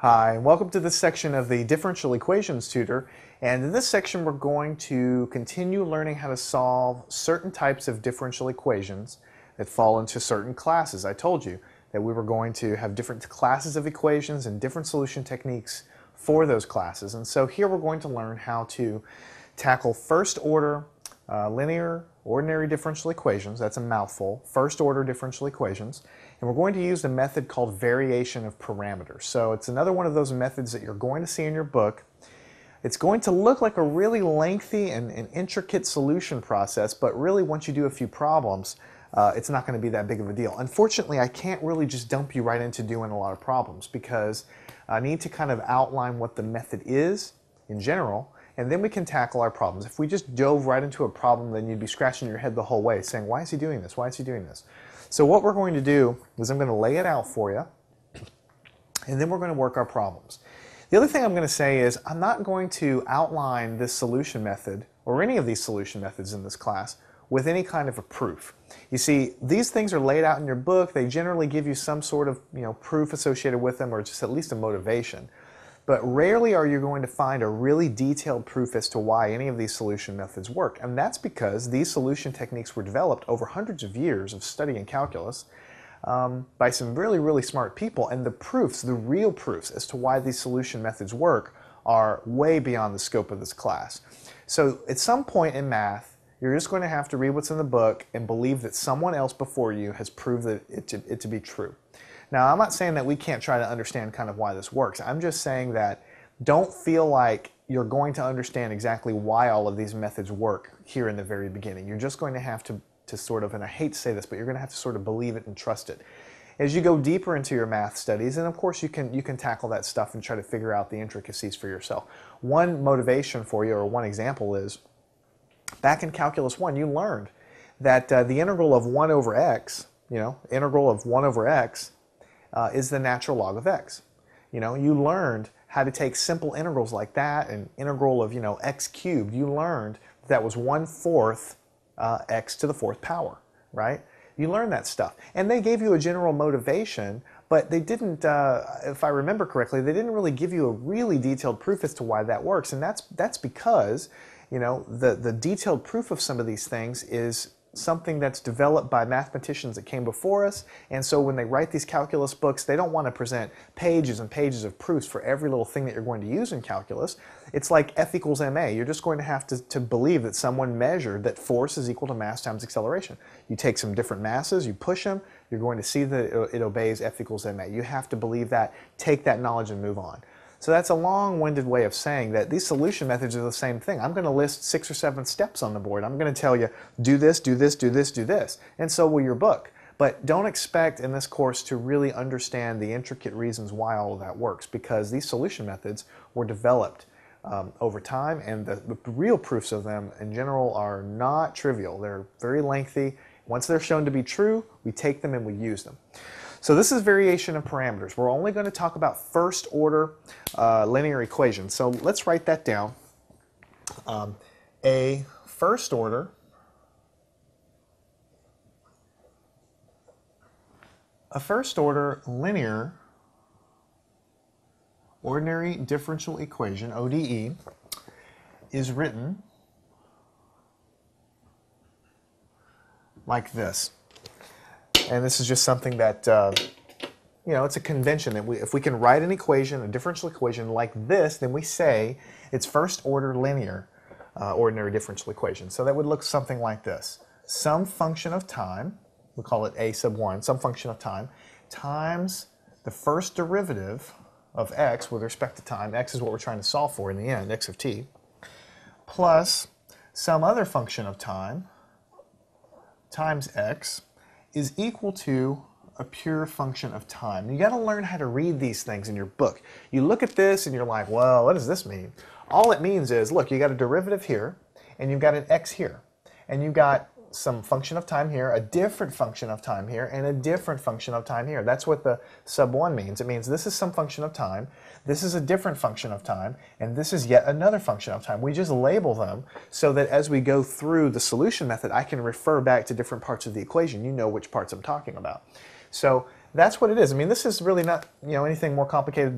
Hi, and welcome to this section of the Differential Equations Tutor. And in this section, we're going to continue learning how to solve certain types of differential equations that fall into certain classes. I told you that we were going to have different classes of equations and different solution techniques for those classes. And so here we're going to learn how to tackle first order uh, linear ordinary differential equations, that's a mouthful, first order differential equations, and we're going to use a method called variation of parameters. So it's another one of those methods that you're going to see in your book. It's going to look like a really lengthy and, and intricate solution process, but really once you do a few problems, uh, it's not going to be that big of a deal. Unfortunately, I can't really just dump you right into doing a lot of problems because I need to kind of outline what the method is in general, and then we can tackle our problems. If we just dove right into a problem, then you'd be scratching your head the whole way saying, why is he doing this? Why is he doing this? So what we're going to do is I'm going to lay it out for you, and then we're going to work our problems. The other thing I'm going to say is I'm not going to outline this solution method or any of these solution methods in this class with any kind of a proof. You see, these things are laid out in your book. They generally give you some sort of you know, proof associated with them or just at least a motivation. But rarely are you going to find a really detailed proof as to why any of these solution methods work. And that's because these solution techniques were developed over hundreds of years of studying calculus um, by some really, really smart people. And the proofs, the real proofs as to why these solution methods work are way beyond the scope of this class. So at some point in math, you're just going to have to read what's in the book and believe that someone else before you has proved it to, it to be true. Now, I'm not saying that we can't try to understand kind of why this works. I'm just saying that don't feel like you're going to understand exactly why all of these methods work here in the very beginning. You're just going to have to, to sort of, and I hate to say this, but you're going to have to sort of believe it and trust it. As you go deeper into your math studies, and of course you can, you can tackle that stuff and try to figure out the intricacies for yourself. One motivation for you, or one example is, back in Calculus 1, you learned that uh, the integral of 1 over x, you know, integral of 1 over x uh, is the natural log of x. You know, you learned how to take simple integrals like that, an integral of, you know, x cubed. You learned that was 1 fourth uh, x to the fourth power, right? You learned that stuff. And they gave you a general motivation, but they didn't, uh, if I remember correctly, they didn't really give you a really detailed proof as to why that works. And that's, that's because, you know, the, the detailed proof of some of these things is something that's developed by mathematicians that came before us. And so when they write these calculus books, they don't want to present pages and pages of proofs for every little thing that you're going to use in calculus. It's like F equals ma. You're just going to have to, to believe that someone measured that force is equal to mass times acceleration. You take some different masses, you push them, you're going to see that it obeys F equals ma. You have to believe that, take that knowledge and move on. So that's a long-winded way of saying that these solution methods are the same thing. I'm going to list six or seven steps on the board. I'm going to tell you, do this, do this, do this, do this. And so will your book. But don't expect in this course to really understand the intricate reasons why all of that works because these solution methods were developed um, over time and the, the real proofs of them in general are not trivial. They're very lengthy. Once they're shown to be true, we take them and we use them. So this is variation of parameters. We're only going to talk about first order uh, linear equations. So let's write that down. Um, a first order a first order linear ordinary differential equation, ODE, is written like this. And this is just something that, uh, you know, it's a convention that we, if we can write an equation, a differential equation like this, then we say it's first order linear uh, ordinary differential equation. So that would look something like this. Some function of time, we call it a sub 1, some function of time, times the first derivative of x with respect to time, x is what we're trying to solve for in the end, x of t, plus some other function of time times x is equal to a pure function of time. You got to learn how to read these things in your book. You look at this and you're like, well, what does this mean? All it means is, look, you got a derivative here, and you've got an x here, and you've got some function of time here, a different function of time here, and a different function of time here. That's what the sub 1 means. It means this is some function of time, this is a different function of time, and this is yet another function of time. We just label them so that as we go through the solution method, I can refer back to different parts of the equation. You know which parts I'm talking about. So that's what it is. I mean, this is really not you know anything more complicated